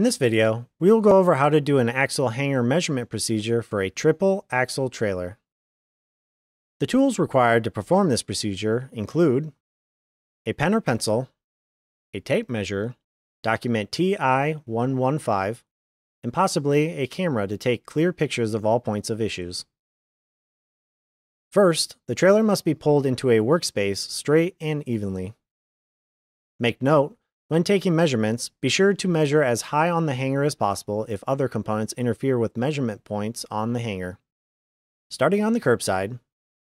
In this video, we will go over how to do an axle hanger measurement procedure for a triple axle trailer. The tools required to perform this procedure include a pen or pencil, a tape measure, document TI-115, and possibly a camera to take clear pictures of all points of issues. First, the trailer must be pulled into a workspace straight and evenly. Make note, when taking measurements, be sure to measure as high on the hanger as possible if other components interfere with measurement points on the hanger. Starting on the curbside,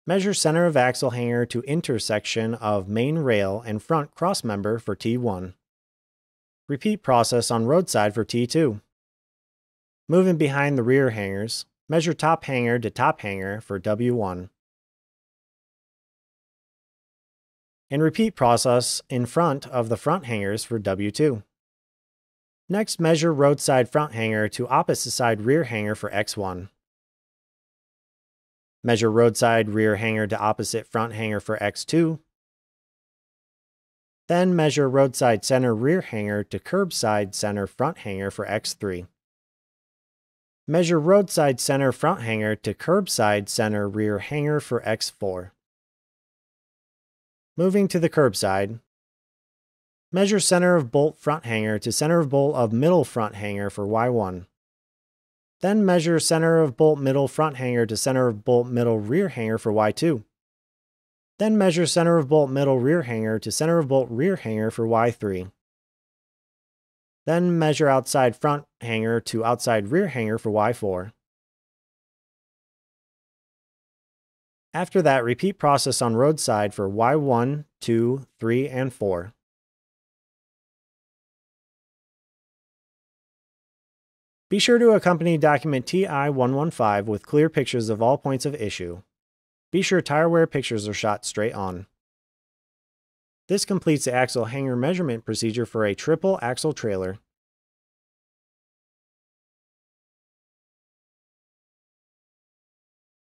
measure center of axle hanger to intersection of main rail and front crossmember for T1. Repeat process on roadside for T2. Moving behind the rear hangers, measure top hanger to top hanger for W1. And repeat process in front of the front hangers for W2. Next, measure roadside front hanger to opposite side rear hanger for X1. Measure roadside rear hanger to opposite front hanger for X2. Then measure roadside center rear hanger to curbside center front hanger for X3. Measure roadside center front hanger to curbside center rear hanger for X4. Moving to the curbside, measure center of bolt front hanger to center of bolt of middle front hanger for Y1. Then measure center of bolt middle front hanger to center of bolt middle rear hanger for Y2. Then measure center of bolt middle rear hanger to center of bolt rear hanger for Y3. Then measure outside front hanger to outside rear hanger for Y4. After that, repeat process on roadside for Y1, 2, 3, and 4. Be sure to accompany document TI-115 with clear pictures of all points of issue. Be sure tire wear pictures are shot straight on. This completes the axle hanger measurement procedure for a triple axle trailer.